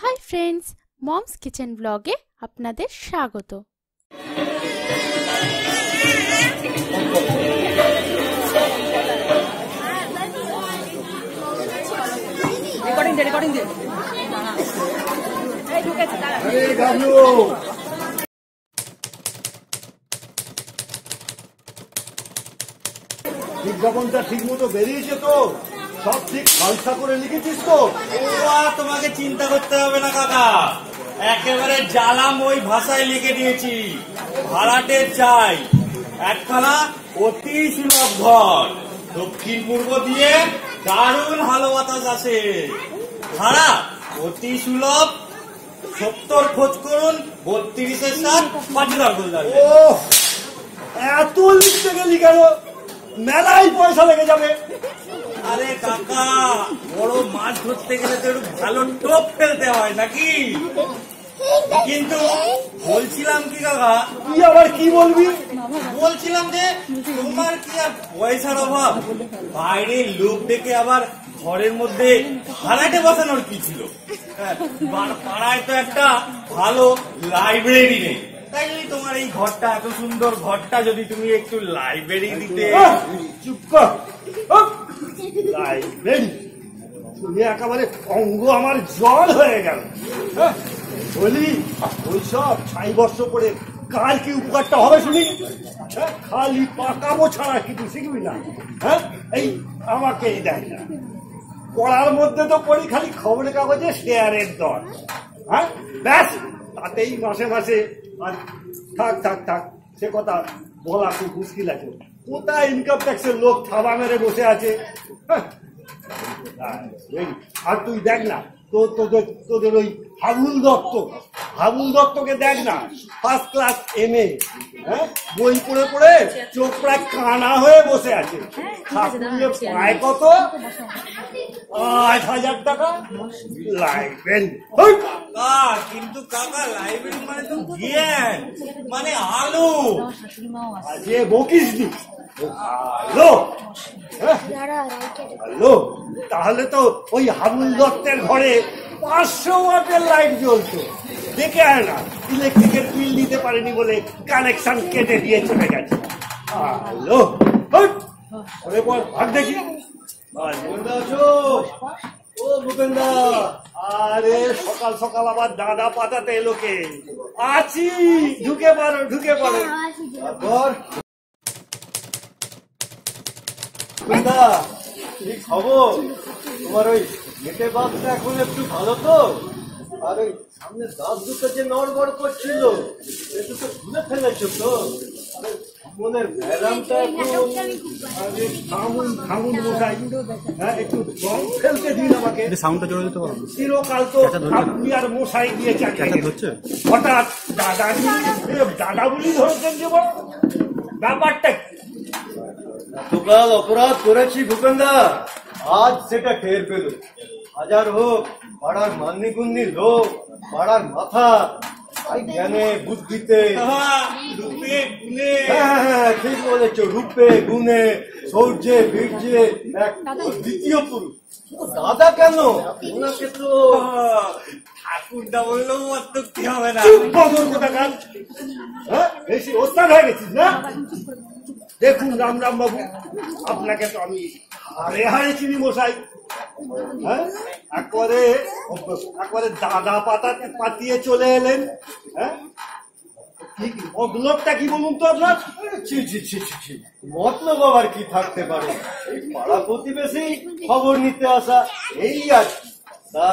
Hi friends moms kitchen ব্লগে আপনাদের স্বাগত। রেকর্ডিং দে রেকর্ডিং দে। আরে গাবলু বিজ্ঞাপনটা ঠিক মতো বেরিয়েছে তো। সব ঠিক খালসা করে লিখেছিস তো? তোমাকে চিন্তা করতে হবে না, কাকা। একেবারে জ্বালাম ওই ভাষায় লিখে দিয়েছি। ভাড়াটে চাই। একখানা অতি সুলভ ঘর। দক্ষিণ পূর্ব দিয়ে দারুণ ভালো বাতাস আসে। ভাড়া, অতি সুলভ। সত্তর খোঁজ করুন, বত্রিশের সাত পাঁচবার বললাম ও এত লিখতে গেলি কেন? মেলায় পয়সা লেগে যাবে। আরে কাকা বড় মাছ ধরতে গেলে তো একটু ভালো টোপ ফেলতে হয় নাকি? কিন্তু বলছিলাম কি কাকা? তুই আবার কি বলবি? বলছিলাম যে তোমার কি আর পয়সার অভাব? বাইরের লোক ডেকে আবার ঘরের মধ্যে ভাড়াটে বসানোর কি ছিল? হ্যাঁ, পাড়ায় তো একটা ভালো লাইব্রেরি নেই। তাই যদি তোমার এই ঘরটা এত সুন্দর ঘরটা যদি তুমি একটু লাইব্রেরি দিতে। চুপ কর। লাইব্রেরি শুনে একেবারে অঙ্গ আমার জল হয়ে গেল। হ্যাঁ, বলি ওইসব ছাই বর্ষ করে কার কি উপকারটা হবে শুনি? হ্যাঁ, খালি পাকাবো ছাড়া কিছু শিখবি না। হ্যাঁ? এই আমাকে দেয় না। পড়ার মধ্যে তো পড়ি খালি খবরের কাগজে শেয়ারের দর। হ্যাঁ? ব্যাস তাতেই মাসে মাসে আর থাক থাক থাক সে কথা বলা খুব মুশকিল আছে। কোথায় ইনকাম ট্যাক্সের লোক থাবা মেরে বসে আছে হ্যাঁ। আর তুই দেখ না তো তোদের ওই হাবুল দত্ত। হাবুল দত্তকে দেখ না ফার্স্ট ক্লাস এম এ হ্যাঁ? বই পড়ে পড়ে চোখ প্রায় কানা হয়ে বসে আছে। ঠাকুরের পায় কত? আট হাজার টাকা। লাইব্রেরি। কাকা কিন্তু কাকা লাইব্রেরি মানে তো জ্ঞান মানে আলো। আজকে বকিস নি হ্যালো? হ্যালো? তাহলে তো ওই হাবুল দত্তের ঘরে পাঁচশো ওয়াটের লাইট জ্বলতো দেখে আয় না ইলেকট্রিকের বিল দিতে পারেনি বলে কানেকশন কেটে দিয়ে চলে গেছে। হ্যালো? ওরে বল ভাগ দেখি। ও ভূপেন্দা। আরে সকাল সকাল আবার দাদা পাতাতে এলো কে? আছি ঢুকে পারো ঢুকে পারো ভূপেন্দা কি খবর? তোমার ওই গেটে বাপটা এখন একটু ভালো তো? আর ওই সামনে দাঁত দুটো যে নড়বড় করছিল সে দুটো খুলে ফেলেছো তো? মনের ব্যায়ামটা এখন থামুন থামুন মশাই হ্যাঁ একটু ফেলতে দিন আমাকে। সাউন্ডটা জোরে দিতে পারব চিরকাল তো আপনি আর মশাই দিয়ে চাকরি ক্যাচা হঠাৎ দাদা দাদা বলি ধরেছেন যে বড় ব্যাপারটা গতকাল অপরাধ করেছি ভূপেন্দা আজ সেটা টের পেল হাজার হোক পাড়ার মান্যিগুন্নি লোক পাড়ার মাথা জ্ঞানে বুদ্ধিতে। বাবা, রূপে গুণে। হ্যাঁ হ্যাঁ ঠিক বলেছ রূপে গুণে শৌর্যে বীর্যে এক দ্বিতীয় পুরুষ। দাদা কেন? ওনাকে তো ঠাকুরদা অত্যুক্তি হবে না। হ্যাঁ বেশি ওস্তাদ হয়ে গেছিস না? দেখুন রাম রাম বাবু আপনাকে তো আমি হারে হারে চিনি মশাই। হ্যাঁ? একবারে একবারে দাদা পাতা পাতিয়ে চলে এলেন। হ্যাঁ? মতলবটা কি বলুন তো আপনার? ছি ছি ছি ছি ছি। মতলব আবার কি থাকতে পারে? এই পাড়া প্রতিবেশী খবর নিতে আসা এই আর। তা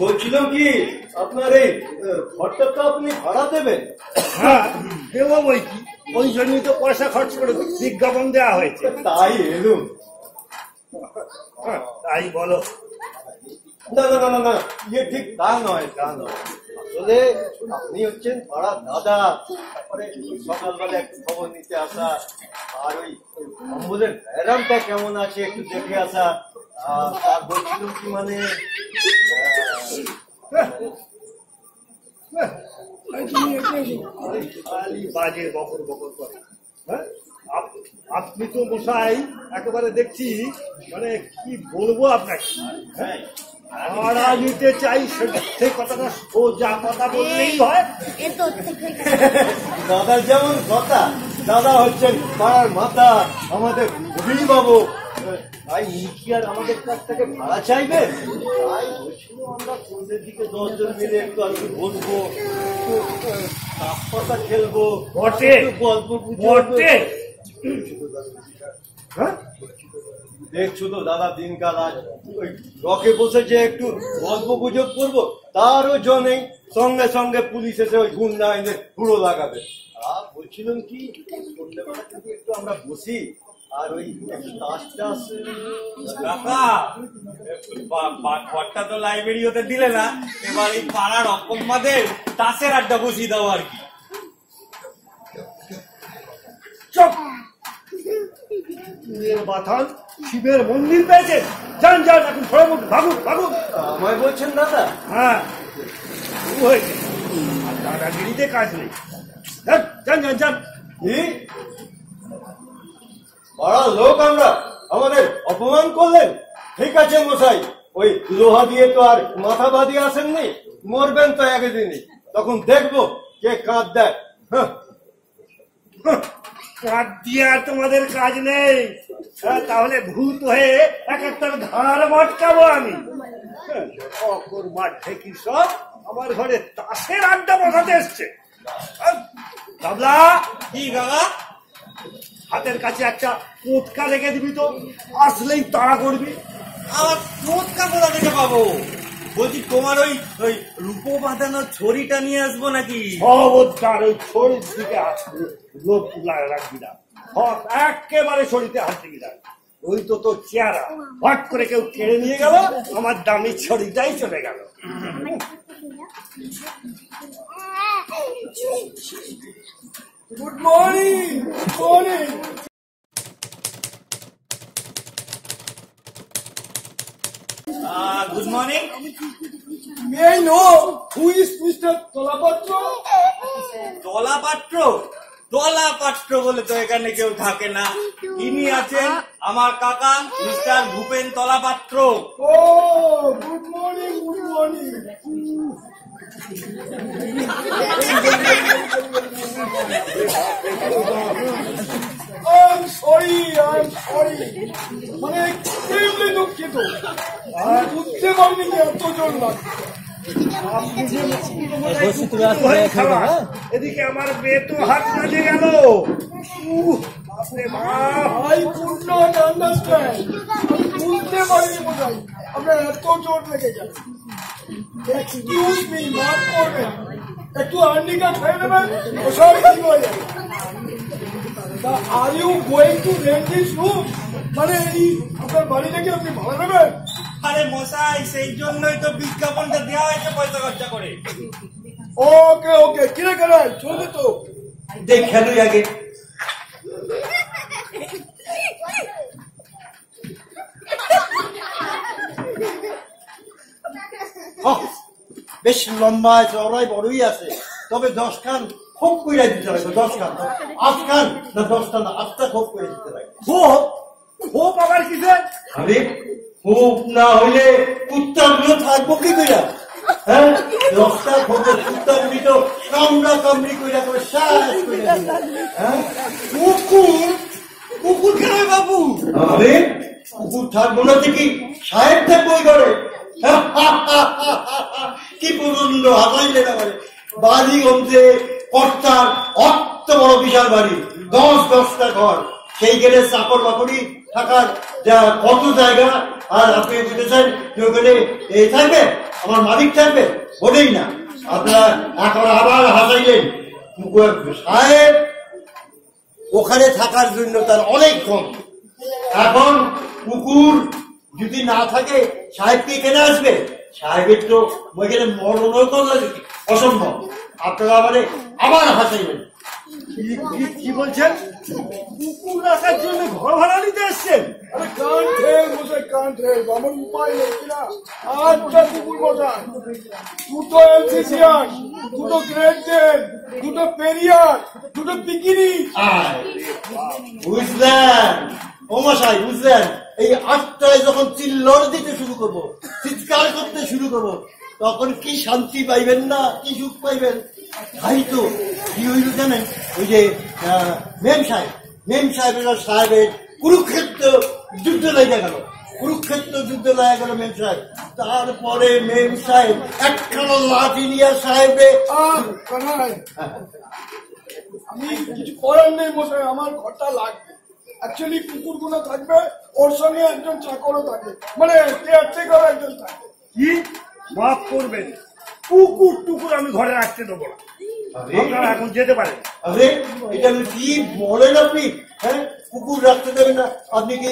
বলছিলাম কি আপনার এই ঘরটা তো আপনি ভাড়া দেবেন। হ্যাঁ দেবো বই কি? ওই জন্যই তো পয়সা খরচ করে বিজ্ঞাপন দেওয়া হয়েছে। তাই এলুম। হ্যাঁ, তাই বলো। না না না না না ইয়ে ঠিক তা নয় তা নয়। আসলে আপনি হচ্ছেন পাড়া দাদা। তারপরে সকালবেলা একটু খবর নিতে আসা আর ওই অম্বুলের কেমন আছে একটু দেখে আসা আর বলছিলাম কি মানে খালি বাজে বকর বকর করে। হ্যাঁ? আপ- আপনি তো মশাই একেবারে দেখছি মানে কি বলব আপনাকে? হ্যাঁ? ভাড়া নিতে চাই সে- সেই কথাটা সোজা কথা বললেই হয়। দাদার যেমন কথা দাদা হচ্ছেন পাড়ার মাতা আমাদের অভিভাবক তাই নিকি আর আমাদের কাছ থেকে ভাড়া চাইবেন তাই আমরা সন্ধ্যের দিকে দশজন মিলে একটু বসবো খেলব বটে। গল্প বটে! হ্যাঁ? দেখছ তো দাদা দিনকাল আজ ওই রকে বসে যে একটু গল্প গুজব করব তারও জনেই সঙ্গে সঙ্গে পুলিশ এসে ওই গুন্ডা এনে পুরো লাগাবে। আর বলছিলাম কি সন্ধ্যেবেলা যদি একটু আমরা বসি আর ওই একটু কাকা বা- বা- ঘরটা তো লাইব্রেরি হতে দিলে না এবার এই পাড়ার অকম্মাদের তাসের আড্ডা বসিয়ে দাও আর কি। চপ! বাথান শিবের মন্দির পেয়েছে। যান যান এখন ভাগুন ভাগুন। আমায় বলছেন দাদা? হ্যাঁ হয়েছে। আর দাদাগিরিতে কাজ নেই। যান, যান যান যান। পাড়ার লোক আমরা। আমাদের অপমান করলেন। ঠিক আছে মশাই। ওই লোহা দিয়ে তো আর মাথা বাঁধিয়ে আসেননি। মরবেন তো একদিনই। তখন দেখব কে কাঁদ দেয়। হ্যাঁ। কাঠ দিয়ে আর তোমাদের কাজ নেই। হ্যাঁ, তাহলে ভূত হয়ে এক একটা ধার মটকাবো আমি। হ্যাঁ, সব আমার ঘরে তাসের আড্ডা বসাতে এসছে। গাবলা কি কাকা হাতের কাছে একটা কোটকা রেখে দিবি তো আসলেই তাড়া করবি। আমার চোটকা কোথা থেকে পাবো? বলছি তোমার ওই ওই রূপো বাঁধানো ছড়িটা নিয়ে আসব নাকি? খবরদার ওই শরীর দিকে লোক রাখবি না। হক একেবারে ছড়িতে হাত দিবি না। ওই তো তোর চেহারা। হট করে কেউ কেড়ে নিয়ে গেল আমার দামি ছড়িটাই চলে গেল। Good morning good morning good morning May I know who is Mr. Tolapatra? দলা পাত্র দলা পাত্র বলে তো এখানে কেউ থাকে না ইনি আছেন আমার কাকা মিস্টার ভূপেন তলা পাত্র Oh, good morning, good morning. I'm sorry, I'm sorry. মানে এক্সট্রিমলি দুঃখিত। আমি বুঝতে পারিনি যে এত জোর লাগবে আপনি যে এদিকে আমার মেয়ে তো হাত কাজে গেল। কুড নট আন্ডারস্ট্যান্ড আমি বুঝতে পারিনি আপনার এত জোর লেগে গেল এক্সকিউজ মি মাফ করবেন। একটু আর্নিকা খেয়ে নেবেন ওসব ঠিক হয়ে যাবে তা are you going to rent this room মানে এই আপনার বাড়ি থেকে আপনি ভাড়া নেবেন? আরে মশাই সেই জন্যই তো বিজ্ঞাপনটা দেওয়া হয়েছে পয়সা খরচা করে। ওকে ওকে কিরে গেলেন? চলবে তো। দেখ আগে আহ, বেশ লম্বা চওড়াই বড়ই আছে। তবে দশ খান খোপ কইরা দিতে লাগবে দশ খান আট খান না দশটা না আটটা খোপ করে দিতে লাগবে হোপ হোপ আবার কিসে আরে খুব না হইলে কুত্তাগুলো থাকব কি কইরা? হ্যাঁ? দশটা খোপের কুত্তাগুলি তো কামড়া কামড়ি কইরা করে শ্বাস কইরা দিবে। হ্যাঁ? কুকুর? কুকুর কেন বাবু? আরে? কুকুর থাকব না দেখি সাহেব থাকব ওই ঘরে কি প্রচণ্ড হাসাইলে না মানে বাড়ি গন্ধে কর্তার অত বড় বিশাল বাড়ি, দশ দশটা ঘর। সেই গেলে চাকর বাকরি থাকার যা কত জায়গা, আর আপনি বলেছেন যে ওখানে এই থাকবে, আমার মালিক থাকবে, বলেই না। আপনারা এখন আবার হাসাইলেন। সাহেব, ওখানে থাকার জন্য তার অনেক কম। এখন কুকুর যদি না থাকে সাহেব কি এখানে আসবে? সাহেবের তো ওইখানে মরণও কথা অসম্ভব। আপনারা আবার আবার হাসাইবেন। কি- বলছেন? কুকুর রাখার জন্য ঘর ভাড়া নিতে এসছেন? আরে কান বসে কান ঠেল আমার উপায় নেই কিনা? আটটা কুকুর বসান। দুটো এলসিসিয়ান দুটো গ্রেট দুটো পেরিয়ার দুটো পিকিনি বুঝলেন? বুঝলেন? এই আটটায় যখন চিল্লর দিতে শুরু করব চিৎ পরিষ্কার করতে শুরু করব, তখন কি শান্তি পাইবেন না, কি সুখ পাইবেন? তো, কি হইল জানেন? ওই যে মেম সাহেব, মেম সাহেবের সাহেবের কুরুক্ষেত্র যুদ্ধ লেগে গেল। কুরুক্ষেত্র যুদ্ধ লেগে গেল মেম সাহেব। তারপরে মেম সাহেব একখানা লাঠি নিয়ে সাহেবে আমি কিছু করার নেই মশাই, আমার ঘরটা লাগবে। অ্যাকচুয়ালি কুকুরগুলো থাকবে ওর সঙ্গে একজন চাকরও থাকে মানে একজন থাকে কি? মাফ করবেন। কুকুর টুকুর আমি ঘরে রাখতে দেবো না। আপনারা এখন যেতে পারেন। আরে এটা আপনি কি বলেন আপনি? হ্যাঁ কুকুর রাখতে দেবেন না। আপনি কি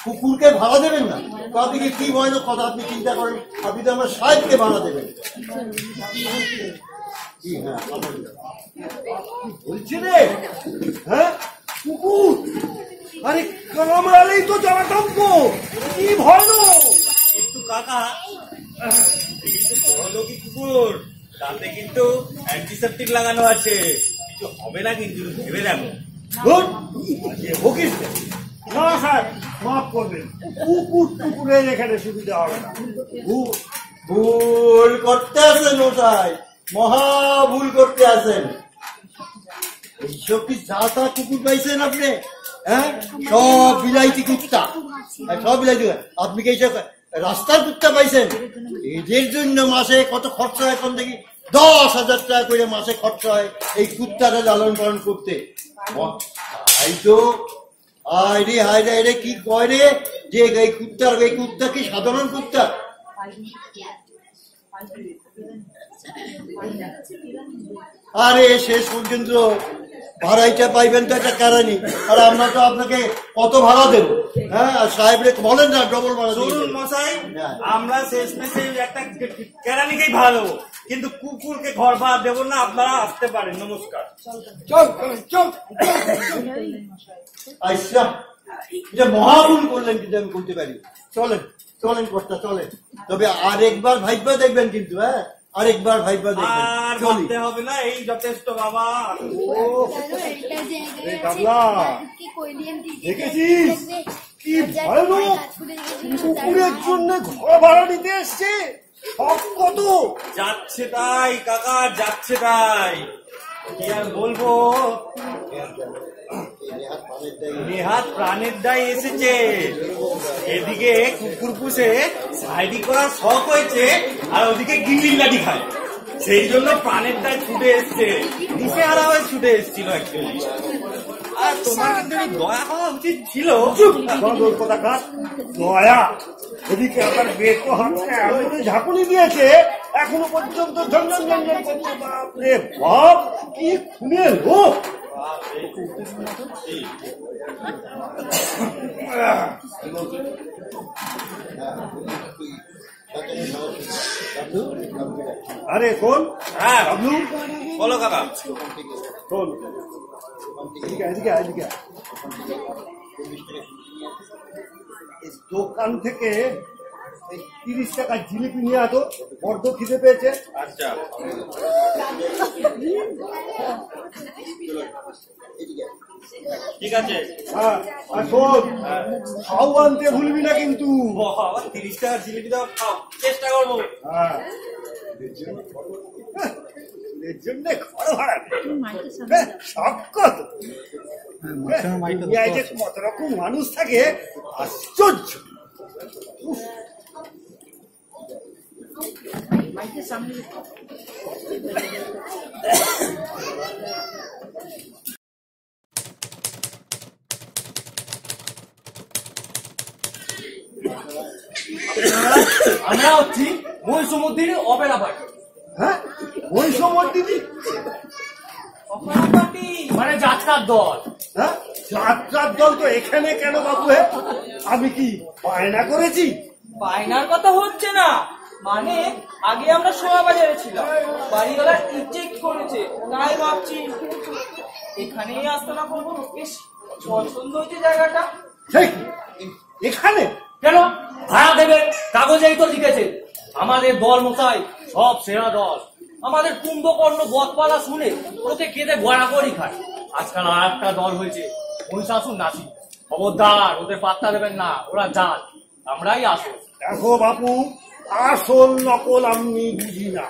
কুকুরকে ভাড়া দেবেন না? তো আপনি কি কি ভয়ানক কথা আপনি চিন্তা করেন? আপনি তো আমার সাহেবকে ভাড়া দেবেন। জি হ্যাঁ বলছি রে? হ্যাঁ কুকুর আরে কামড়ালেই তো জামা জ্বালাতম কি ভয়ানক কিন্তু কাকা কিন্তু বড় কুকুর? তাতে কিন্তু অ্যান্টিসেপটিক লাগানো আছে। কিছু হবে না কিন্তু ভেবে দেখো। ধুর, আজকে বকিস না স্যার মাফ করবেন। কুকুর টুকুরের এখানে সুবিধা হবে না। ভুল ভুল করতে ওটাই মহা ভুল করতে এইসব কি যা তা কুকুর পাইছেন আপনি? হ্যাঁ? সব বিলাইতি কুত্তা। হ্যাঁ, সব বিলাইতি আপনি কি এইসব রাস্তার কুত্তা পাইছেন? এদের জন্য মাসে কত খরচা হয় এখন দেখি? দশ হাজার টাকা করে মাসে খরচা হয় এই কুত্তাটা লালন পালন করতে। তাই তো আয় রে হায় রে রে কি কয় রে? যে এই কুত্তার এই কুত্তা কি সাধারণ কুত্তা? আরে শেষ পর্যন্ত ভাড়াইটা পাইবেন তো একটা কেরানি। আর আমরা তো আপনাকে কত ভাড়া দেবো? হ্যাঁ আর সাহেবরে বলেন না ডবল ভাড়া চলুন মশাই হ্যাঁ। আমরা শেষ মেসে একটা কেরানিকেই ভাড়া দেবো কিন্তু কুকুরকে ঘর ভাড়া দেবো না আপনারা আসতে পারেন নমস্কার। চল চল আচ্ছা এটা মহাগুণ করলেন কিন্তু আমি বলতে পারি। চলেন চলেন কর্তা চলেন। তবে আরেকবার ভাইবা দেখবেন কিন্তু হ্যাঁ। আরেকবার ভাইবা দেখবেন। আর হবে না এই যথেষ্ট বাবা। দেখেছিস? কি ভয়ানক। কুকুরের জন্য ঘর ভাড়া নিতে এসছে। সব কত? যাচ্ছে তাই কাকা যাচ্ছে তাই। কি আর বলব? নেহাত প্রাণের দায় এসেছে। এদিকে কুকুর পুষে সাইডি করার শখ হয়েছে, আর ওদিকে গিল্লির লাঠি খায়। সেই জন্য প্রাণের দায় ছুটে এসছে। দিশে হারা হয়ে ছুটে এসেছিল অ্যাকচুয়ালি আর তোমার কিন্তু দয়া হওয়া উচিত ছিল। দয়া। এদিকে বেদ তো ঝাঁকুনি দিয়েছে। এখনও পর্যন্ত ঝঞ্ঝন ঝঞ্ঝন করছে। বাপরে বাপ, কি খুনের লোক আরে শোন হ্যাঁ বাবলু? বলো কাকা। শোন এদিকে এদিকে এদিকে এই দোকান থেকে এই তিরিশ টাকা জিলিপি নিয়ে আসো বড্ড খিদে পেয়েছে আচ্ছা ঠিক আছে হ্যাঁ আর শোন খাও আনতে ভুলবি না কিন্তু তিরিশ টাকার জিলিপি দাও খাও চেষ্টা করব হ্যাঁ এর জন্য ঘর ভাড়া হ্যাঁ, সব কত কত রকম মানুষ থাকে আশ্চর্য আমরা হচ্ছি মহিষমুদ্দির অপেরা পার্টি হ্যাঁ? ওই সময় দিদি অপেরা পার্টি মানে যাত্রার দল। হ্যাঁ? যাত্রার দল তো এখানে কেন বাবু আমি কি বায়না করেছি? বায়নার কথা হচ্ছে না। মানে আগে আমরা সোয়া বাজারে ছিলাম। বাড়িওয়ালা রিজেক্ট করেছে তাই ভাবছি এখানেই আসতে না করব। বেশ পছন্দ হয়েছে জায়গাটা। এখানে? কেন? ভাড়া দেবে কাগজেই তো লিখেছে। আমাদের দল মশাই সব সেরা দল। আমাদের কুম্ভকর্ণ বদপালা শুনে ওতে কেঁদে গড়াগড়ি খায়। আজকাল আর একটা দল হয়েছে মহিষাসুর নাসি। খবরদার ওদের পাত্তা দেবেন না ওরা যান আমরাই আসো দেখো বাপু আসল নকল আমি বুঝি না।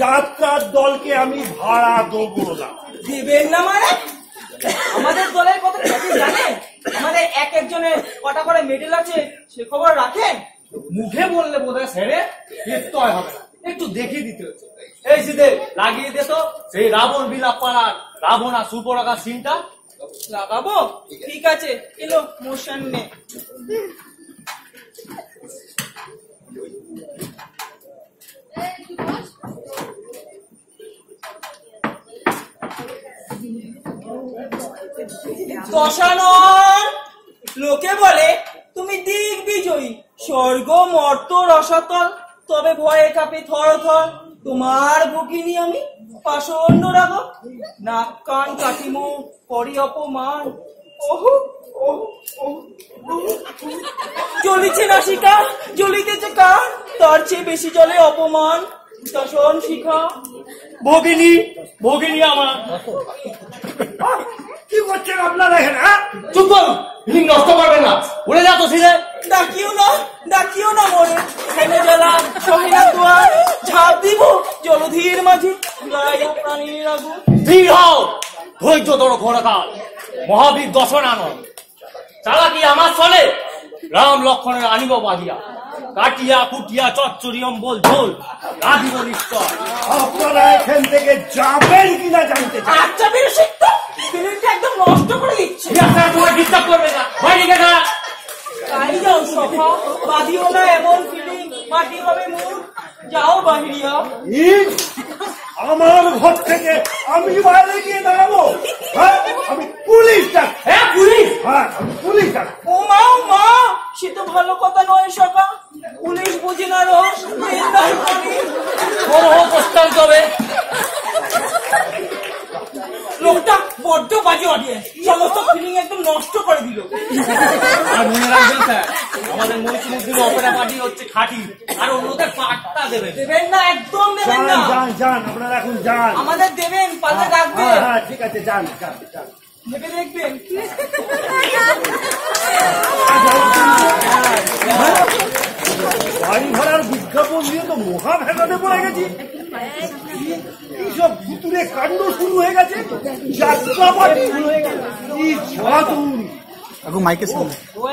যাত্রার দলকে আমি ভাড়া দেবো না। দেবেন না মানে? আমাদের দলের কথা কি জানেন? আমাদের এক একজনের কটা করে মেডেল আছে, সে খবর রাখেন? মুখে বললে বোধ হয় সেরে হয় হবে না। একটু দেখিয়ে দিতে হচ্ছে। এই সিদে লাগিয়ে দে তো। সেই রাবণ বিলাপ পাড়ার রাবণ আর সুপরাকার সিনটা লাগাবো? ঠিক আছে, এলো মোর সামনে লোকে বলে, তুমি দিক বিজয়ী স্বর্গ, মর্ত, রসাতল। তবে ভয়ে কাঁপে থর থর তোমার ভগিনী আমি, পাষণ্ড রাগ নাক কান কাটিমু করি অপমান। ওহু ওহু না শিখা? জ্বলিছে জ্বলিতেছে কান তার চেয়ে বেশি জলে অপমান। শাসন শিখা। ভগিনী ভগিনী আমার। কি করছেন আপনারা এখানে হ্যাঁ? চুপ নষ্ট করবেন না। উড়ে যা তো সিদে ডাকিও না ডাকিও না মরে। হেলে জ্বালা সহিনা দুয়ার। ঝাঁপ দিব জলধীর মাঝে। গায়ে প্রাণীর আগুন। স্থির হও ধৈর্য ধরো ঘোরকাল মহাবীর দশনানন। চালাকি আমার চলে? রাম লক্ষণের আনিব বাহিয়া। কাটিয়া কুটিয়া চচ্চরি অম্বল ঝোল রাধিব নিশ্চয়। আপনারা এখান থেকে যাবেন কিনা জানতে চাই। আচ্ছা তো একদম নষ্ট করে দিচ্ছে। তোমার ডিস্টার্ব করবে না। বাইরে গেছে যাও সখা বাঁধিও না এমন ফিলিং মাটি হবে মুখ যাও বাহিরিয়া। আমার ঘর থেকে আমি বাইরে গিয়ে দাঁড়াবো? হ্যাঁ আমি পুলিশ ডাক হ্যাঁ পুলিশ? হ্যাঁ পুলিশ ডাক ও মা ও মা সে তো ভালো কথা নয় সখা পুলিশ বুঝি না করি। বড় প্রস্তাব তবে। লোকটা বড্ড বাজে অডিয়েন্স সমস্ত ফিলিং একদম নষ্ট করে দিল আর মনে রাখবেন স্যার আমাদের অপেরা পার্টি হচ্ছে খাঁটি আর অন্যদের পাট্টা দেবে দেবেন না একদম দেবেন না যান যান আপনারা এখন যান আমাদের দেবেন পাল্টে ডাকবে হ্যাঁ হ্যাঁ ঠিক আছে যান যান যান ভেবে দেখবেন বাড়ি ভাড়ার বিজ্ঞাপন দিয়ে তো মহা ভেজাতে পড়ে গেছি দুপুরে কাণ্ড শুরু হয়ে গেছে যাত্রাপাটি শুরু হয়ে গেছে। কি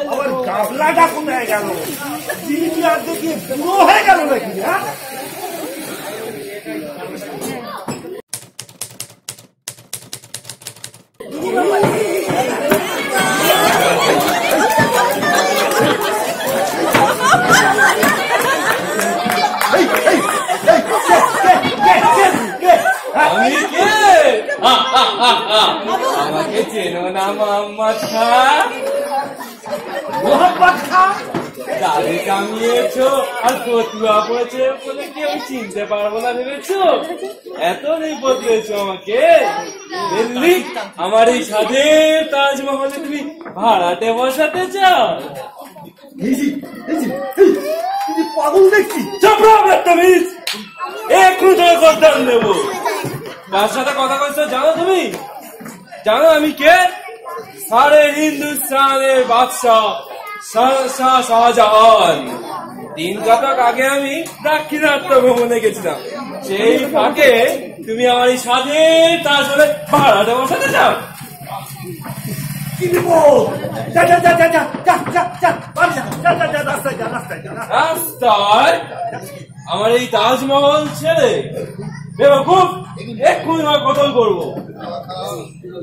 আবার গাবলাটা কোথায় গেল। দিন রাত দেখিয়ে পুরো হয়ে গেল নাকি হ্যাঁ? আমাকে চেনো না মোহাম্মদ খান মোহাম্মদ কামিয়েছো আর বলে চিনতে পারব না এত নেই আমাকে দিল্লি আমার এই তাজমহলে তুমি ভাড়াতে বসাতে চাও পাগল দেখছি চাপড়াব একটা মিস এক্ষুনি তোকে করতাম দেবো কার সাথে কথা কইছো জানো তুমি জানো আমি কে সারে হিন্দুস্তানের বাদশাহ শাহ শাহজাহান দিন কতক আগে আমি দাক্ষিণাত্য ভ্রমণে গেছিলাম সেই ফাঁকে তুমি আমার এই সাথে তার সাথে ভাড়াটা বসাতে চাও রাস্তায় আমার এই তাজমহল ছেড়ে বেবকুফ এক্ষুনি আমার কতল করব।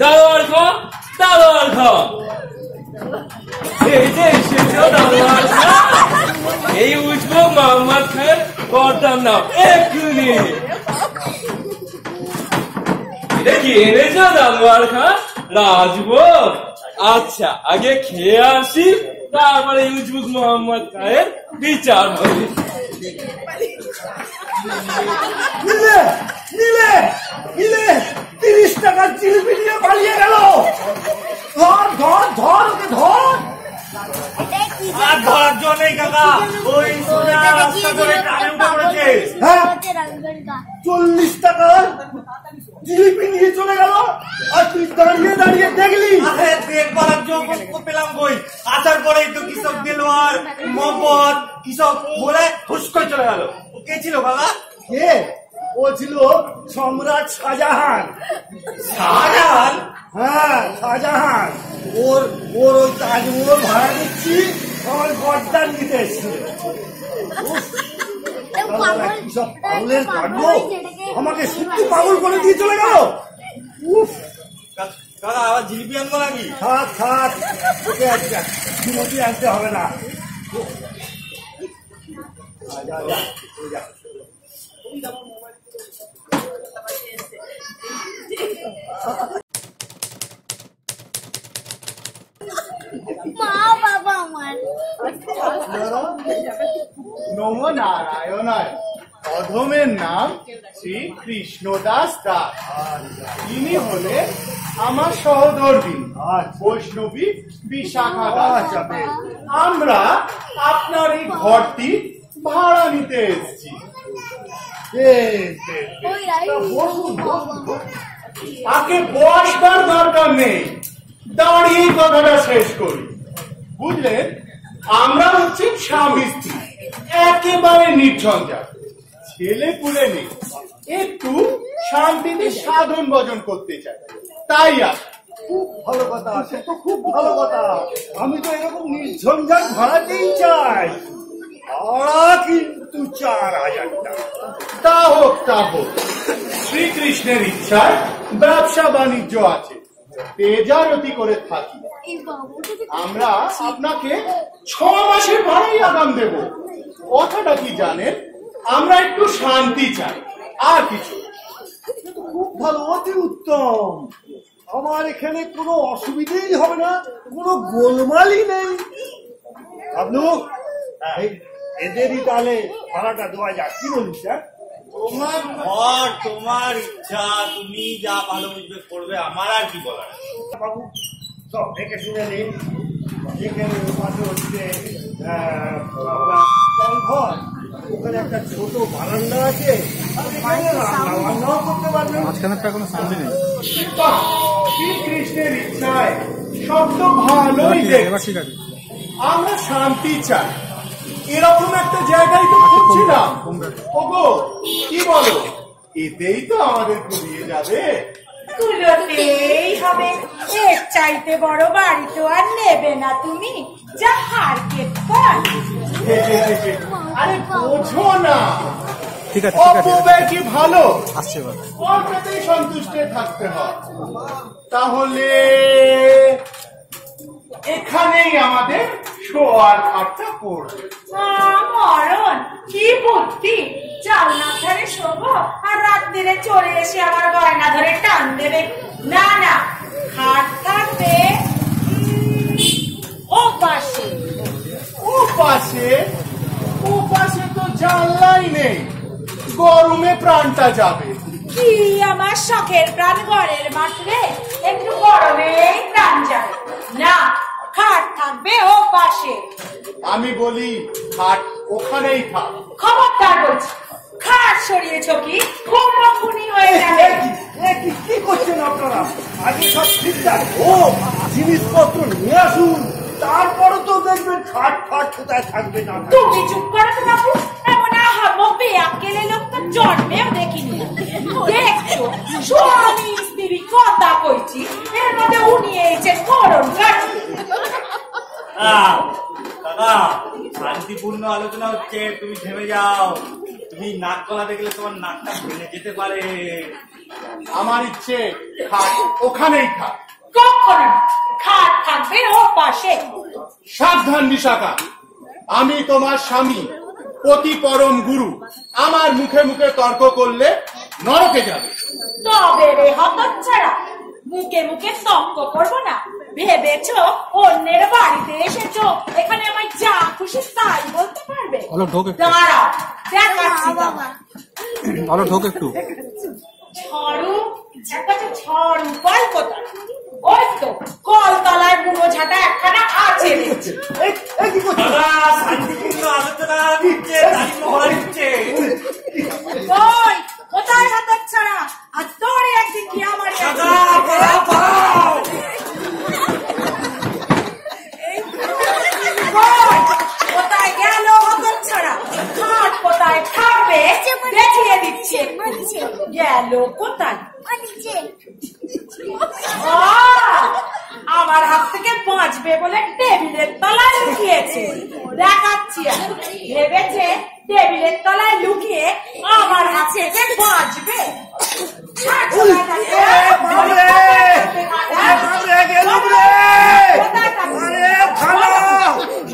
দালোয়ার খা দালোয়ার খা। এই যে এসেছ দালোয়ার খা। এই উঠবো মোহাম্মদ খান করতাম না এক্ষুনি। এটা কি এনেছো দালোয়ার খা? রাজভোগ। আচ্ছা আগে খেয়ে আসি তারপরে ইউজবুক মোহাম্মদ খায়ের বিচার হবে। নিলে নিলে নিলে তিরিশ টাকার জিলিপি নিয়ে পালিয়ে গেল। ধর ধর ধর ওকে ধর। আর ধরার জন্য কাকা ওই রাস্তা পড়েছে হ্যাঁ চল্লিশ টাকার জিলিপি নিয়ে চলে গেল। আর তুই দাঁড়িয়ে দাঁড়িয়ে দেখলি। দেখবার যোগ পেলাম কই? আসার পরেই তো কৃষক দেলোয়ার মোহাম্মদ কি সব বলে হুস করে চলে গেল। কে ছিল কাকা কে? ও ছিল সম্রাট শাহজাহান। শাহজাহান? হ্যাঁ শাহজাহান। ওর ওর ওই তাজমহল ভাড়া দিচ্ছি আমার গড্ডার নিতে এসেছিল পাগলের কাণ্ড আমাকে সত্যি পাগল করে দিয়ে চলে গেল? উফ। কা- আবার জিলিপি আনব নাকি? থাক থাক। ওকে জিলিপি আনতে হবে না। যা, যা, যা, মা বাবা আমার। নম নারায়ণায় অধমের নাম শ্রী কৃষ্ণদাস দাস। তিনি হলেন আমার সহধর্মী, বৈষ্ণবী বিশাখা দাস। আমরা আপনার এই ঘরটি ভাড়া নিতে এসেছি। তাকে বসবার দরকার নেই। দাঁড়িয়ে কথাটা শেষ করি। বুঝলেন? আমরা হচ্ছে স্বামী স্ত্রী। একেবারে নির্ঝঞ্ঝাট। ছেলে পুলে নেই। একটু শান্তিতে সাধন ভজন করতে চাই তাই আর খুব ভালো কথা সে তো খুব ভালো কথা। আমি তো এরকম নির্ঝঞ্ঝাট ভাড়াতেই চাই। ভাড়া কিন্তু চার হাজার টাকা। তা হোক তা হোক। শ্রীকৃষ্ণের ইচ্ছায় ব্যবসা বাণিজ্য আছে। তেজারতি করে থাকি। আমরা আপনাকে ছ মাসের ভাড়াই আগাম দেব। কথাটা কি জানেন? আমরা একটু শান্তি চাই আর কিছু খুব ভালো অতি উত্তম। আমার এখানে কোনো অসুবিধেই হবে না কোনো গোলমালই নেই। আবলু এই এদেরই তাহলে ভাড়াটা দেওয়া যাক। কি বলিস হ্যাঁ? তোমার ঘর তোমার ইচ্ছা তুমি যা ভালো বুঝবে করবে আমার আর কি বলার? বাবু সব দেখে শুনে নিন এখানে পাশে হচ্ছে ঘর। ওখানে একটা ছোট বারান্দা আছে। শ্রীকৃষ্ণের ইচ্ছায় ভালোই দেখছি আমরা শান্তি চাই। এরকম একটা জায়গায় তো খুঁজছিলাম। ওগো কি বলো? এতেই তো আমাদের ঘুরিয়ে যাবে। তুলোতেই হবে। এর চাইতে বড় বাড়ি তো আর নেবে না তুমি। যা হারকেট হে। আরে বোঝো না। ঠিক আছে অপব্যয় কি ভালো? অল্পতেই সন্তুষ্ট থাকতে হয়। তাহলে এখানেই আমাদের শোয়ার খাটটা পড়বে মরণ কি বুদ্ধি। জানলা ধরে শোবো আর রাত্রিরে চলে এসে আমার গয়না ধরে টান দেবে। না না খাট থাকবে ও পাশে। ও পাশে? ও পাশে তো জানলাই নেই। গরমে প্রাণটা যাবে। কি আমার শখের প্রাণ ঘরের মাঠে? একটু গরমেই প্রাণ যাবে। না খাট থাকবে ও পাশে। আমি বলি খাট ওখানেই থাক খবরদার বলছি খাট সরিয়েছ কি? খুনি হয়ে যাবে এ কি- করছেন আপনারা? আগে সব ঠিকঠাক। ও জিনিসপত্র নিয়ে আসুন। তারপরে তো দেখবেন খাট ফাট কোথায় থাকবে না। তুমি চুপ করো তো বাবু দেখিনি। দেখছ স্বামী স্ত্রী কথা কইছি এর মধ্যে উনি এসে করণ দাদা শান্তিপূর্ণ আলোচনা হচ্ছে তুমি থেমে যাও। তুমি নাক কলা দেখলে তোমার নাকটা ভেঙে যেতে পারে। আমার ইচ্ছে খাট ওখানেই থাক কখনো। খাট থাকবে ও পাশে। সাবধান বিশাখা আমি তোমার স্বামী। পতি পরম গুরু আমার মুখে মুখে তর্ক করলে নরকে যাবে। তবে রে হতচ্ছাড়া মুখে মুখে তর্ক করব না। ভেবেছ অন্যের বাড়িতে এসেছ এখানে আমায় যা খুশি তাই বলতে পারবে? দাঁড়াও দেখাচ্ছি। বাবা আলো ঢোক একটু। ঝড়ু ঝড় কোথায়? ওই তো কলতলায় বুড়ো ঝাঁটা একখানা আছে। দেখছি এই এই কি করছেন দাদা শান্তিপূর্ণ আলোচনা দিচ্ছে তারিখ মহড়া দিচ্ছে। ওই কোথায় হতচ্ছাড়া আর তোরে একদিন কি আমার দাদা পালাও পালাও কই? কোথায় গেল দেখিয়ে দিচ্ছি গেল কোথায় আমার হাত থেকে বাঁচবে বলে টেবিলের তলায় লুকিয়েছে দেখাচ্ছি আমি। ভেবেছে টেবিলের তলায় লুকিয়ে আমার হাত থেকে বাঁচবে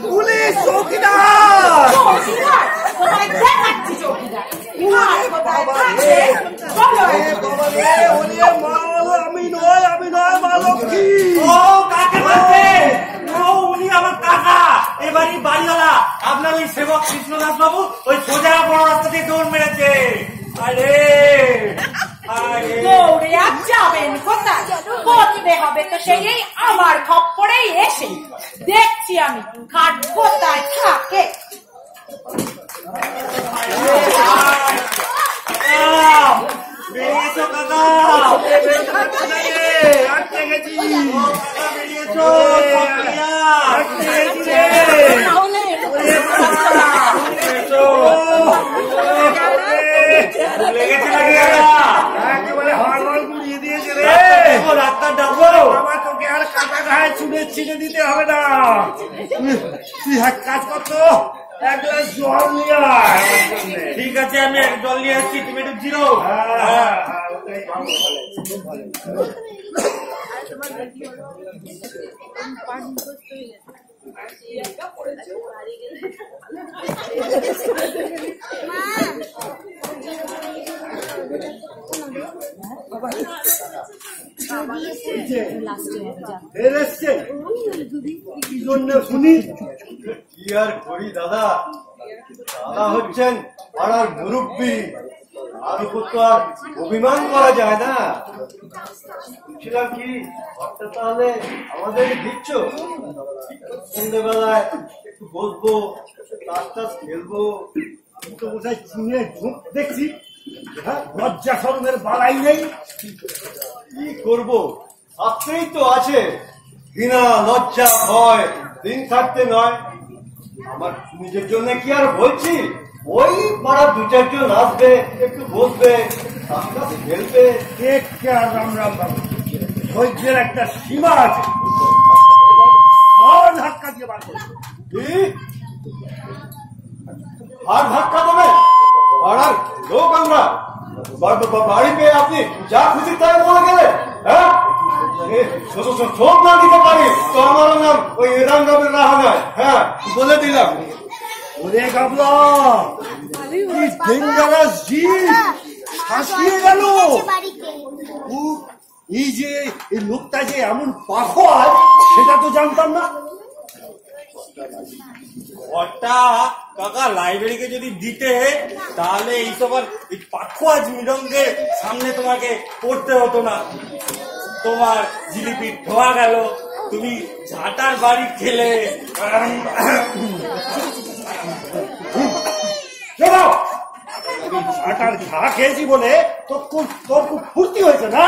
পুলিশ চৌকিদার চৌকিদার তোমায় দেখাচ্ছি চৌকিদার আর কোথায় থাকে বলো বাবা রে ওরে মা আমি নয় আমি নয় মা লক্ষ্মী ও কাকে বলছে ও উনি আমার কাকা এবারই বাড়িওয়ালা আপনার ওই সেবক কৃষ্ণদাস বাবু ওই সোজা বড় রাস্তা দিয়ে দৌড় মেরেছে। আরে আরে। দৌড়ে আর যাবেন কোথায়? করতে হবে তো সেই আমার খপ্পরেই এসে। দেখছি আমি খাট কোথায় থাকে? বেরিয়েছো কাকা? আটকে গেছি। কাকা বেরিয়েছো সকালিয়া। আটকে গেছি রে লেগেছে নাকি কাকা? একেবারে হাড় গুড়িয়ে দিয়েছে রে ডাক্তার ডাকবো, ডাক্তার ডাকবো। বাবা তোকে আর কাটা ঘায়ে চুলে ছিঁড়ে দিতে হবে না তুই এক কাজ করতো এক গ্লাস জল নিয়ে আয় ঠিক আছে আমি এক জল নিয়ে আসছি তুমি একটু জিরো হ্যাঁ, কি জন্য শুনি কি আর করি দাদা? দাদা হচ্ছেন পাড়ার মুরব্বী। আর অভিমান করা যায় না। বলছিলাম কি? তাহলে আমাদের দিচ্ছ? সন্ধ্যেবেলায় একটু বসবো, তাস খেলব। আমি তো বোধহয় চুনে ঝোঁক দেখছি। হ্যাঁ লজ্জা সরমের বালাই নেই। কি করব? শাস্ত্রেই তো আছে। ঘৃণা লজ্জা, ভয়, দিন থাকতে নয়। আমার নিজের জন্য কি আর বলছি? ওই পাড়া দু চারজন আসবে একটু বসবে খেলবে। রাম রাম বাবু। ধৈর্যের একটা সীমা আছে। আর ধাক্কা দিয়ে বার আর ধাক্কা দেবে? পাড়ার লোক আমরা। বাড়ি পেয়ে আপনি যা খুশি তাই বলে গেলে হ্যাঁ? শোধ না দিতে পারি। তো আমার নাম ওই রাম রামের রাহা নয় হ্যাঁ? বলে দিলাম। লোকটা যে এমন পাখর সেটা তো জানতাম না। ঘরটা কাকা লাইব্রেরিকে যদি দিতে, তাহলে এইসব আর এই পাখোয়া মৃদঙ্গের সামনে তোমাকে পড়তে হতো না। তোমার জিলিপি ধোয়া গেল, তুমি ঝাঁটার বাড়ি খেলে। আটার ঘা খেয়েছি বলে তোর খুব তোর খুব ফুর্তি হয়েছে না?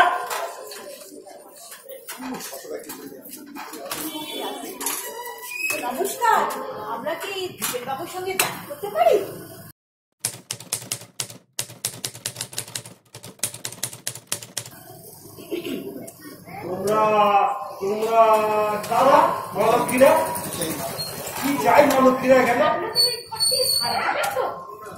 নমস্কার আমরা কি বাবুর সঙ্গে দেখা করতে পারি? তোমরা তোমরা দাদা মালক্ষীরা কি চাই মালক্ষীরা এখানে?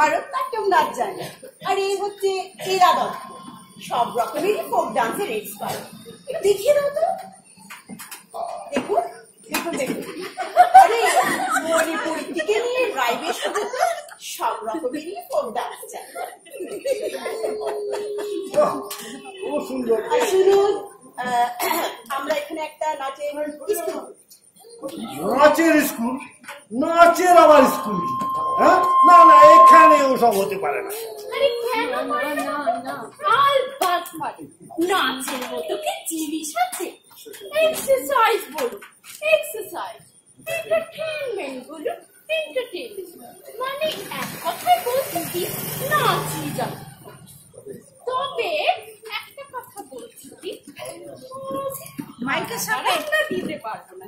ভারতনাট্যম নাচ জানে আর এই হচ্ছে এরা দত্ত। সব রকমেরই ফোক ডান্সের এক্সপার্ট দেখিয়ে দাও তো। দেখুন দেখুন দেখুন। আরে মণিপুর থেকে নিয়ে রাইবে সব রকমেরই ফোক ডান্স জানে শুনুন আমরা এখানে একটা নাচের নাচের স্কুল? নাচের আবার স্কুল? হ্যাঁ? না না এখানে ওসব হতে পারে না। আরে কেন পারে না? না কাল বাদ পারে। নাচের মতো কি জিনিস আছে? এক্সারসাইজ বলুন এক্সারসাইজ এন্টারটেইনমেন্ট বলুন এন্টারটেইনমেন্ট মানে এক কথায় বলছি কি? নাচই যাবে তবে একটা কথা বলছি কি? মাইকের সামনে একটা দিতে পারব না।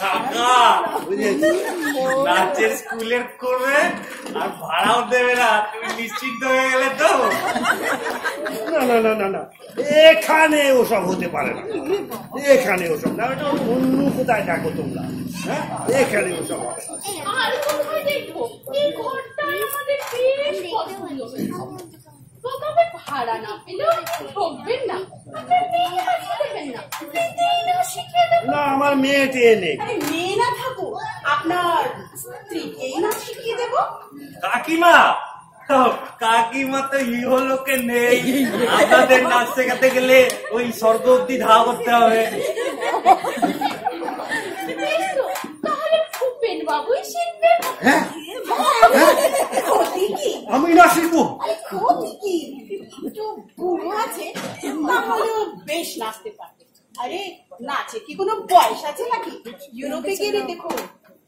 কাকা নাচের স্কুলের করবে আর ভাড়াও দেবে না তুমি নিশ্চিন্ত হয়ে গেলে তো। না না না না না। এখানে ওসব হতে পারে না। এখানে ওসব। না ওটা অন্য কোথায় ডাকো তোমরা। হ্যাঁ এখানে ওসব হবে আর কোথায় দেখব? এই ঘরটাই আমাদের বেশ পছন্দ ভাড়া না পেলেও ঠকবেন না। না আমার মেয়ে টেয়ে মেয়ে না থাকো আপনার স্ত্রীকেই না শিখিয়ে দেবো? কাকিমা? কাকিমা তো ইহলোকে নেই। আপনাদের নাচ শেখাতে গেলে ওই স্বর্গ অব্দি ধাওয়া করতে হবে। বাবুই হ্যাঁ। ক্ষতি কি আমি না শিখব আরে ক্ষতি কি একটু বুড়ো আছে তাহলেও বেশ নাচতে পারবে। আরে নাচে কি কোনো বয়স আছে নাকি? ইউরোপে গেলে দেখো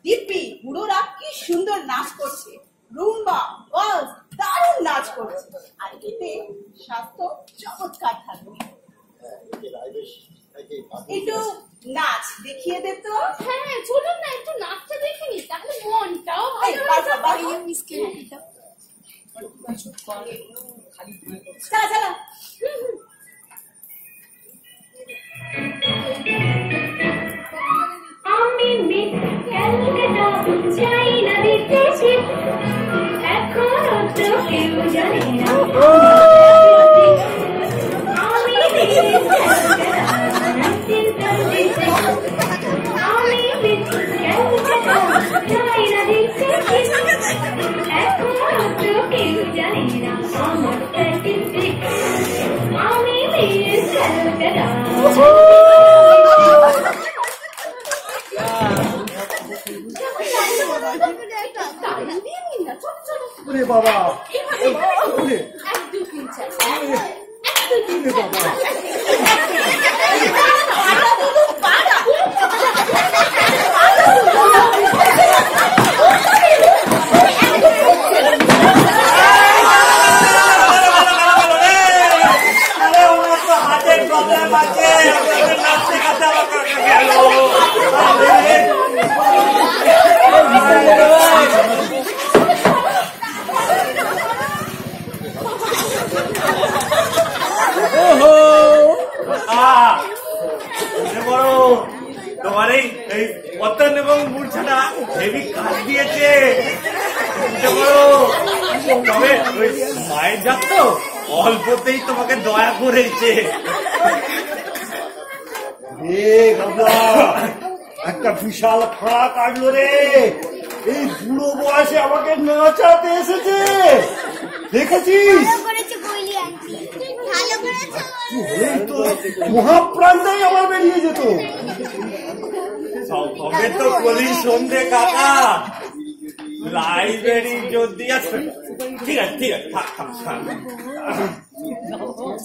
দিব্যি বুড়োরা কি সুন্দর নাচ করছে। রুম্বা বাস দারুণ নাচ করছে। আর এতে স্বাস্থ্য চমৎকার থাকবে। একটু নাচ দেখিয়ে দে তো। হ্যাঁ চলুন না একটু নাচটা দেখে নি তাহলে মনটাও ভালো। যাবে। চালা চালা। আমি মিস ক্যালকাটা চাই না বিদেশে এখনও তো কেউ জানে না। আমি নাচাতে এসেছে। দেখেছিস? করেছে বইলি আন্টি। ভালো করেছ এই তো মহাপ্রাণটাই আমার বেরিয়ে যেত। তবে তো কলি সন্ধে কাকা। লাইব্রেরি যদি আছে। ঠিক আছে ঠিক আছে থাক থাক থাক।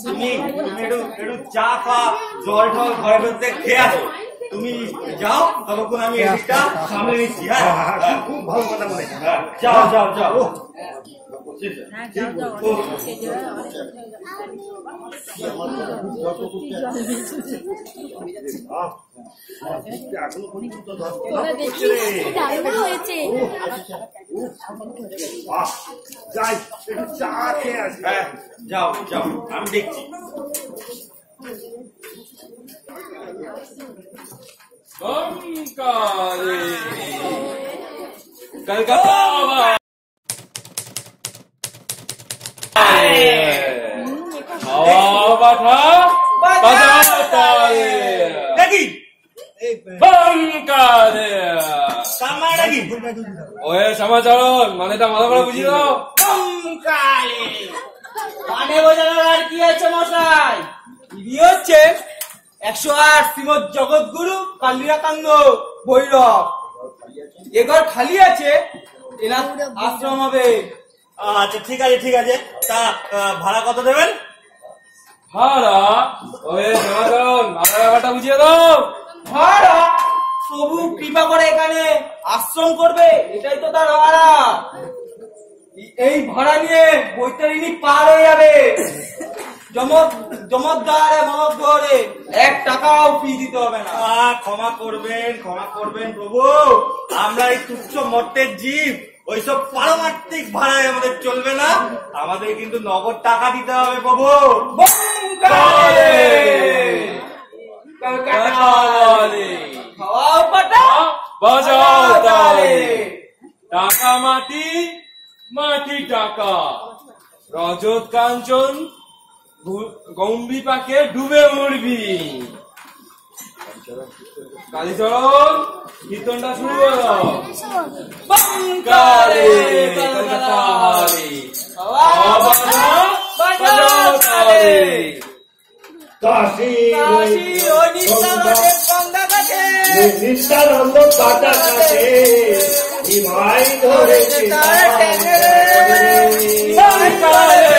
তুমি তুমি একটু একটু চা ফা জল টল ঘরের মধ্যে খেয়ে আসো। তুমি যাও ততক্ষণ আমি এদিকটা সামলে নিচ্ছি হ্যাঁ? হ্যাঁ। খুব ভালো কথা বলে হ্যাঁ, যাও যাও যাও। হ্যাঁ যাও যাও আমি দেখছি। কলকাতা ওয়ে সমাচরণ মানেটা ভালো করে বুঝি দাও। মানে বোঝানোর আর কি আছে মশাই? ইনি হচ্ছে একশো আট শ্রীমদ জগৎগুরু কালিয়াকান্দ ভৈরব। এ ঘর খালি আছে এনার আশ্রম হবে। আচ্ছা ঠিক আছে ঠিক আছে। তা ভাড়া কত দেবেন? ভাড়া ওই সমাচরণ ভাড়া ব্যাপারটা বুঝিয়ে দাও। ভাড়া প্রভু কৃপা করে এখানে আশ্রম করবে এটাই তো তার ভাড়া। এই- এই ভাড়া নিয়ে বৈতরিণী পার হয়ে যাবে। জমক জমকদারে মমকদারে এক টাকাও ফি দিতে হবে না। ক্ষমা করবেন ক্ষমা করবেন প্রভু। আমরা এই তুচ্ছ মর্তের জীব। ওইসব পারমার্থিক ভাড়ায় আমাদের চলবে না। আমাদের কিন্তু নগদ টাকা দিতে হবে প্রভু। টাকা মাটি মাটি টাকা। রজত কাঞ্চন গু- গম্ভি পাকে ডুবে মরবি। কালীচরণ কীর্তনটা শুরু করো কালে কলকাতা হারে বাজাও বাজাও তালে কাশী কাশী ও নিত্যানন্দের গঙ্গা কাছে নিত্যানন্দ কাটা কাছে হিমাই ধরেছে গঙ্গা ঘাটে নিত্যানন্দ পাঠা কাছে নিমাই ধরেছে তার ঠ্যাং রে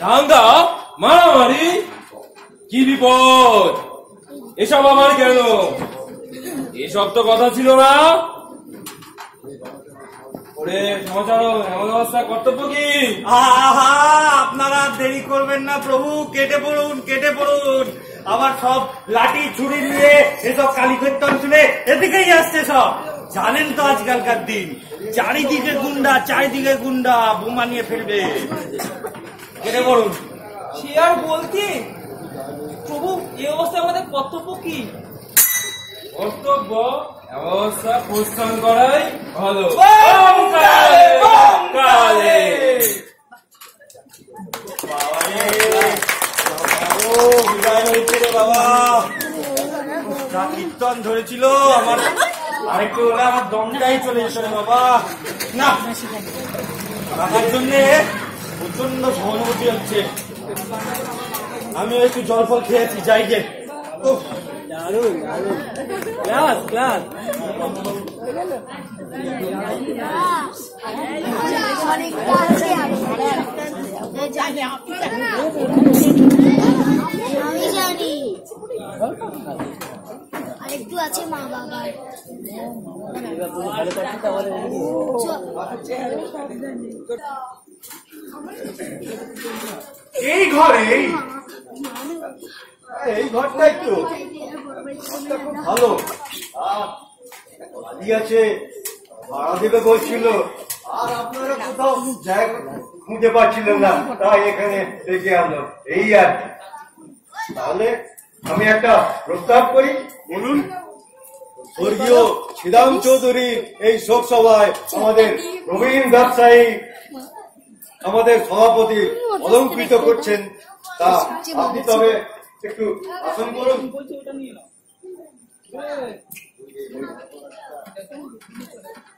দাঙ্গা মারামারি, কি বিপদ? এসব আমার কেন? এসব তো কথা ছিল না। অবস্থা, কর্তব্য কি? আহা, আপনারা দেরি করবেন না প্রভু, কেটে পড়ুন কেটে পড়ুন। আবার সব লাঠি, ছুরি নিয়ে এসব কালী কীর্তন শুনে এদিকেই আসছে সব। জানেন তো আজকালকার দিন, চারিদিকে গুন্ডা চারিদিকে গুন্ডা, বোমা নিয়ে ফেলবে। কেটে পড়ুন। সে আর বলতে প্রভু এই অবস্থায় আমাদের কর্তব্য কি? কর্তব্য অবস্থা প্রস্থান করাই ভালো। কালে, বাবা। কীর্তন ধরেছিল আমার আরেকটু হলে আমার দমটাই চলে যেত বাবা। না। রাখার জন্য প্রচণ্ড সহানুভূতি হচ্ছে। আমি একটু জল ফল খেয়েছি যাই গে উফ, ক্লাস ক্লাস। আমি জানি। আরেকটু আছে মা বাবার। এই ঘরেই এই ঘরটাই তো ভালো। আছে। ভাড়া দেবে বলছিল। আর আপনারা কোথাও খুঁজে পাচ্ছিলেন না। তাই এখানে রেখে আনলো। এই আর তাহলে আমি একটা প্রস্তাব করি। বলুন, স্বর্গীয় শ্রীরাম চৌধুরী এই শোক সভায় আমাদের প্রবীণ ব্যবসায়ী আমাদের সভাপতি অলঙ্কৃত করছেন তা আপনি তবে একটু আসন করুন।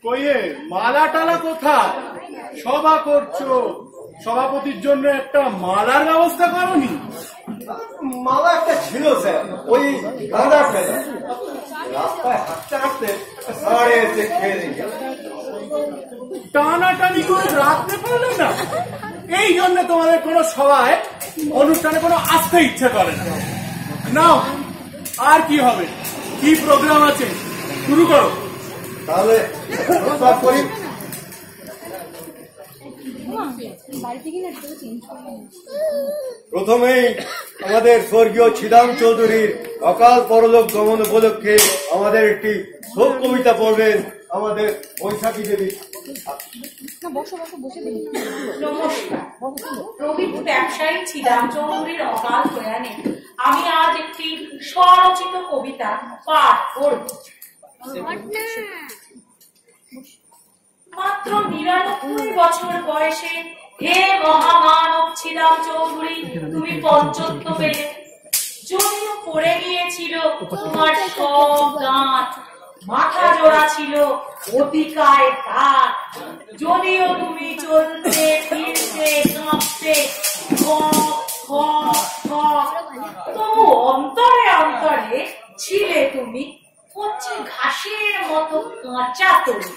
কইয়ে মালা টালা কোথায়? সভা করছ। সভাপতির জন্য একটা মালার ব্যবস্থা করনি? মালা একটা ছিল স্যার। ওই গাঁদা ফেলা। রাস্তায় হাঁটতে হাঁটতে সাড়ে এসে খেয়ে টানাটানি করে রাখতে পারলে না। এই জন্য তোমাদের কোনো সভায়, অনুষ্ঠানে কোনো আসতে ইচ্ছে করে না। নাও, আর কি হবে? কি প্রোগ্রাম আছে? শুরু করো। তাহলে করে। প্রথমেই আমাদের স্বর্গীয় ছিদাম চৌধুরীর অকাল পরলোক গমন উপলক্ষে আমাদের একটি শোক কবিতা পড়বেন। আমাদের বৈশাখী দেবী। না বসো বসো বসে দিন নমস্কার। প্রবীণ ব্যবসায়ী ছিদাম চৌধুরীর অকাল প্রয়াণে আমি আজ একটি স্বরচিত কবিতা পাঠ করব। মাত্র নিরানব্বই বছর বয়সে হে মহামানব ছিলাম চৌধুরী তুমি পঞ্চত্ব পেলে। যদিও পড়ে গিয়েছিল তোমার সব দাঁত মাথা জোড়া ছিল, অতিকায় কাঠ যদিও তুমি চলতে, ফিরতে, কাঁপতে তবু অন্তরে অন্তরে ছিলে তুমি হচ্ছে ঘাসের মতো কাঁচা তরু।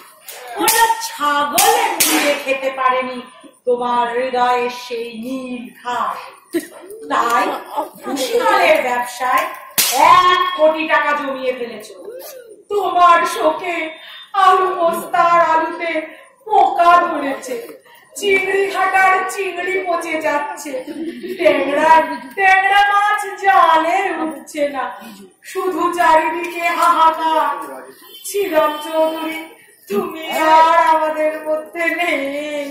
ওটা ছাগলে মুড়িয়ে খেতে পারেনি তোমার হৃদয়ের সেই নীল ঘাস। তাই ভূষিমালের ব্যবসায় এক কোটি টাকা জমিয়ে ফেলেছো। তোমার শোকে আলু পোস্তার আলুতে পোকা ধরেছে। চিংড়ি ঘাটার চিংড়ি পচে যাচ্ছে। ট্যাংরা মাছ জালে উঠছে না। শুধু চারিদিকে হাহাকার। ছিলাম চৌধুরী, তুমি আর আমাদের মধ্যে নেই।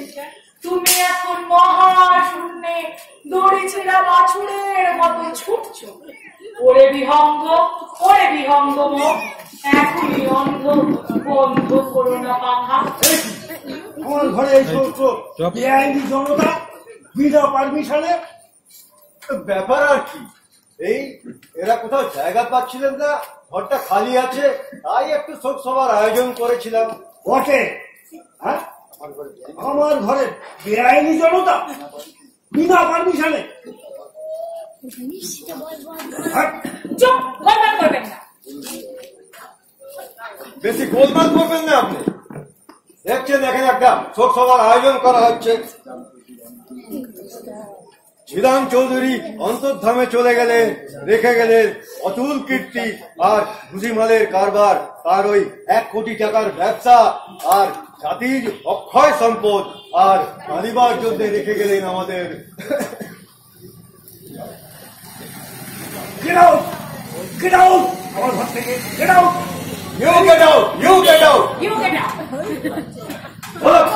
তুমি এখন মহাশূন্যে, দড়ি ছেঁড়া বাছুরের মতো ছুটছো। ওরে বিহঙ্গ ওরে বিহঙ্গ ব্যাপার আর কি এই, এরা কোথাও জায়গা পাচ্ছিলেন না, ঘরটা খালি আছে। তাই একটু শোক সভার আয়োজন করেছিলাম। বটে হ্যাঁ? আমার ঘরে বেআইনি জনতা বিনা পারমিশনে চুপ করবেন না। বেশি গোলমাল করবেন না আপনি। দেখছেন, এখানে একটা শোক সভার আয়োজন করা হচ্ছে। ঝিদাম চৌধুরী অন্তর্ধামে চলে গেলেন, রেখে গেলেন অতুল কীর্তি আর ভুজিমালের কারবার। তার ওই এক কোটি টাকার ব্যবসা আর জাতির অক্ষয় সম্পদ আর মালিবার জন্য রেখে গেলেন আমাদের! আমার ঘর থেকে You can do. You can do. You can do. Look.